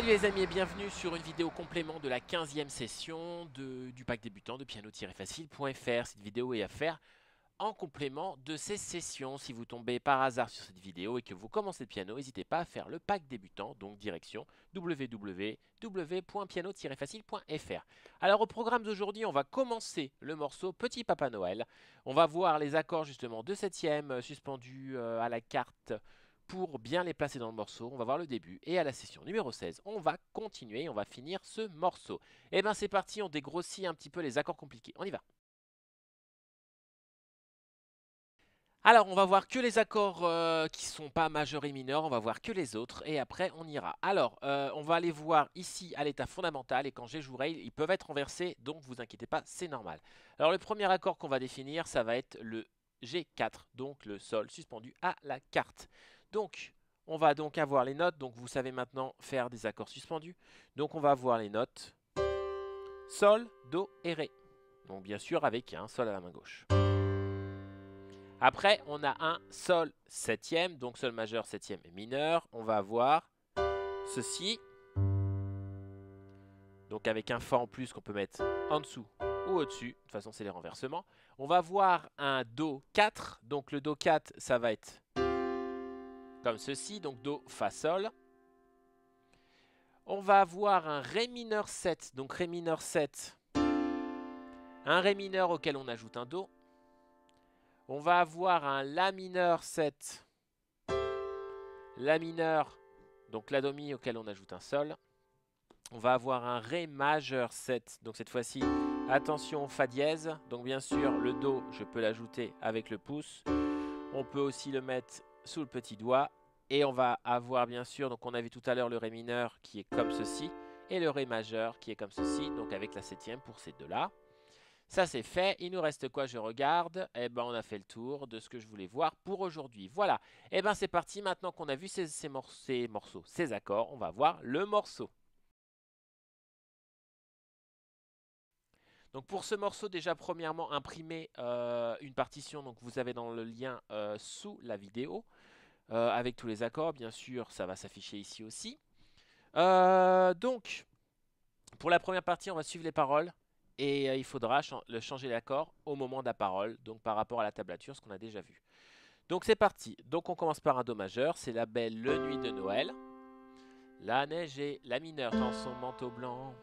Salut les amis et bienvenue sur une vidéo complément de la 15e session de, du pack débutant de piano-facile.fr. Cette vidéo est à faire en complément de ces sessions. Si vous tombez par hasard sur cette vidéo et que vous commencez le piano, n'hésitez pas à faire le pack débutant, donc direction www.piano-facile.fr. Alors au programme d'aujourd'hui, on va commencer le morceau Petit Papa Noël. On va voir les accords justement de 7e suspendus euh, à la carte pour bien les placer dans le morceau. On va voir le début et à la session numéro 16, on va continuer, on va finir ce morceau. Et eh bien c'est parti, on dégrossit un petit peu les accords compliqués. On y va. Alors, on va voir que les accords euh, qui sont pas majeurs et mineurs, on va voir que les autres, et après on ira. Alors, euh, on va aller voir ici à l'état fondamental, et quand j'ai joué, ils peuvent être renversés, donc vous inquiétez pas, c'est normal. Alors, le premier accord qu'on va définir, ça va être le G4, donc le Sol suspendu à la carte. Donc, on va donc avoir les notes. Donc, vous savez maintenant faire des accords suspendus. Donc, on va avoir les notes Sol, Do et Ré. Donc, bien sûr, avec un Sol à la main gauche. Après, on a un Sol septième, donc Sol majeur, septième et mineur. On va avoir ceci. Donc avec un Fa en plus qu'on peut mettre en dessous ou au-dessus. De toute façon, c'est les renversements. On va voir un Do 4. Donc le Do 4, ça va être comme ceci, donc Do, Fa, Sol. On va avoir un Ré mineur 7, donc Ré mineur 7, un Ré mineur auquel on ajoute un Do. On va avoir un La mineur 7, La mineur, donc La Do Mi auquel on ajoute un Sol. On va avoir un Ré majeur 7, donc cette fois-ci, attention Fa dièse. Donc bien sûr, le Do, je peux l'ajouter avec le pouce. On peut aussi le mettre sous le petit doigt. Et on va avoir bien sûr, donc on a vu tout à l'heure le Ré mineur qui est comme ceci. Et le Ré majeur qui est comme ceci, donc avec la septième pour ces deux-là. Ça c'est fait, il nous reste quoi? Je regarde. Eh ben on a fait le tour de ce que je voulais voir pour aujourd'hui. Voilà, eh ben c'est parti, maintenant qu'on a vu ces, ces, morceaux, ces accords, on va voir le morceau. Donc pour ce morceau, déjà premièrement, imprimez euh, une partition, donc vous avez dans le lien euh, sous la vidéo, euh, avec tous les accords, bien sûr, ça va s'afficher ici aussi. donc, pour la première partie, on va suivre les paroles, et il faudra le changer l'accord au moment de la parole, donc par rapport à la tablature, ce qu'on a déjà vu. Donc c'est parti, donc on commence par un Do majeur, c'est la belle Le Nuit de Noël. La neige et la mineure dans son manteau blanc,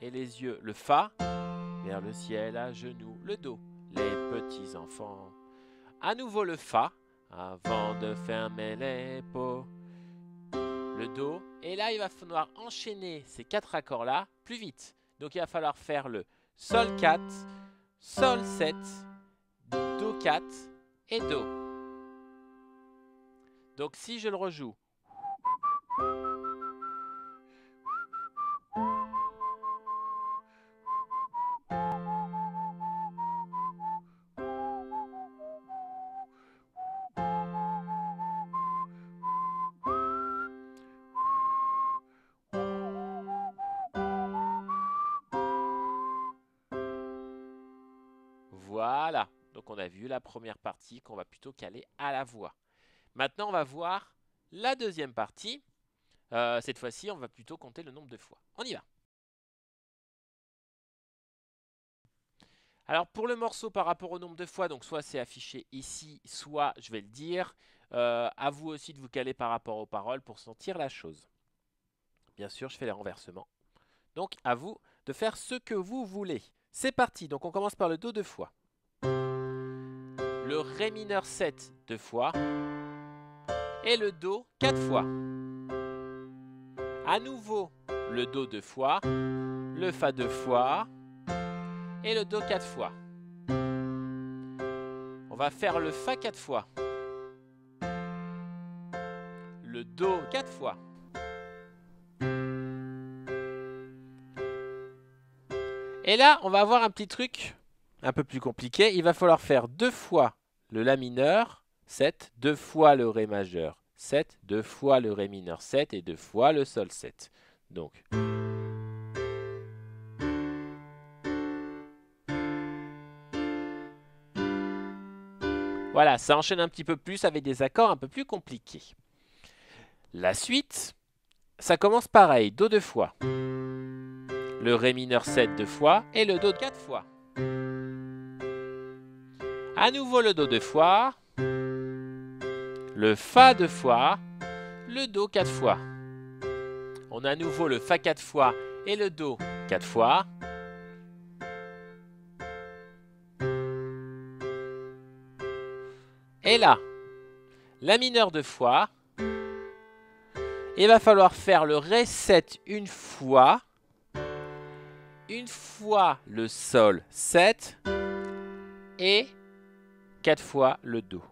et les yeux, le Fa, le ciel à genoux, le Do, les petits enfants. À nouveau le Fa, avant de fermer les pots, le Do. Et là, il va falloir enchaîner ces quatre accords-là plus vite. Donc, il va falloir faire le Sol 4, Sol 7, Do 4 et Do. Donc, si je le rejoue, Voilà, donc on a vu la première partie qu'on va plutôt caler à la voix. Maintenant, on va voir la deuxième partie. Euh, cette fois-ci, on va plutôt compter le nombre de fois. On y va. Alors pour le morceau par rapport au nombre de fois, donc soit c'est affiché ici, soit je vais le dire. Euh, à vous aussi de vous caler par rapport aux paroles pour sentir la chose. Bien sûr, je fais les renversements. Donc à vous de faire ce que vous voulez. C'est parti, donc on commence par le Do deux fois le Ré mineur 7 deux fois et le Do quatre fois. À nouveau, le Do deux fois, le Fa deux fois et le Do quatre fois. On va faire le Fa quatre fois, le Do quatre fois. Et là, on va avoir un petit truc un peu plus compliqué. Il va falloir faire deux fois le La mineur, 7, deux fois le Ré majeur, 7, deux fois le Ré mineur, 7 et deux fois le Sol, 7. Donc... Voilà, ça enchaîne un petit peu plus avec des accords un peu plus compliqués. La suite, ça commence pareil, Do deux fois. Le Ré mineur 7 deux fois et le Do quatre fois. À nouveau le Do deux fois. Le Fa deux fois. Le Do quatre fois. On a à nouveau le Fa quatre fois et le Do quatre fois. Et là, la mineure deux fois. Il va falloir faire le Ré 7 une fois. Une fois le Sol 7. Et quatre fois le Do.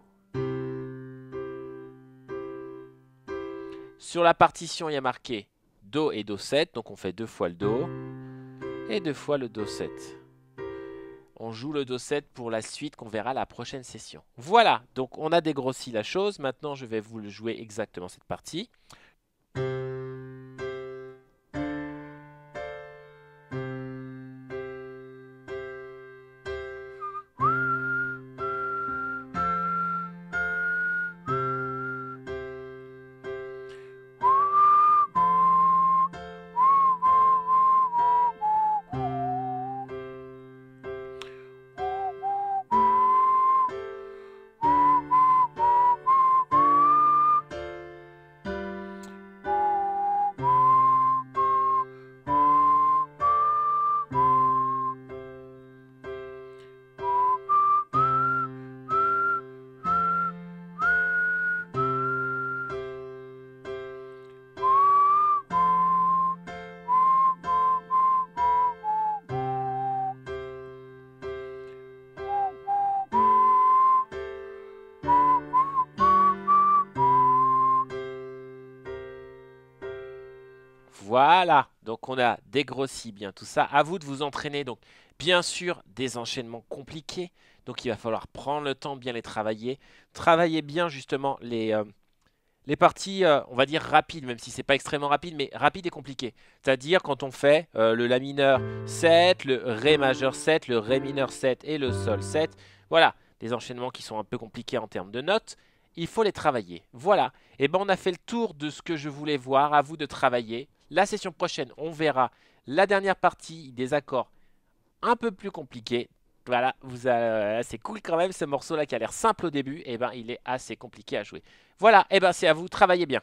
Sur la partition, il y a marqué Do et Do 7. Donc on fait deux fois le Do. Et deux fois le Do 7. On joue le Do 7 pour la suite qu'on verra la prochaine session. Voilà, donc on a dégrossi la chose. Maintenant, je vais vous le jouer exactement cette partie. Voilà, donc on a dégrossi bien tout ça. À vous de vous entraîner. Donc, bien sûr, des enchaînements compliqués. Donc, il va falloir prendre le temps, bien les travailler. Travailler bien justement les, euh, les parties, euh, on va dire rapides, même si c'est pas extrêmement rapide, mais rapide et compliqué. C'est-à-dire quand on fait euh, le La mineur 7, le Ré majeur 7, le Ré mineur 7 et le Sol 7. Voilà, des enchaînements qui sont un peu compliqués en termes de notes. Il faut les travailler. Voilà, et eh ben on a fait le tour de ce que je voulais voir. À vous de travailler. La session prochaine, on verra la dernière partie des accords un peu plus compliqués. Voilà, vous c'est cool quand même ce morceau-là qui a l'air simple au début. Et eh ben, il est assez compliqué à jouer. Voilà, et eh ben c'est à vous, travaillez bien.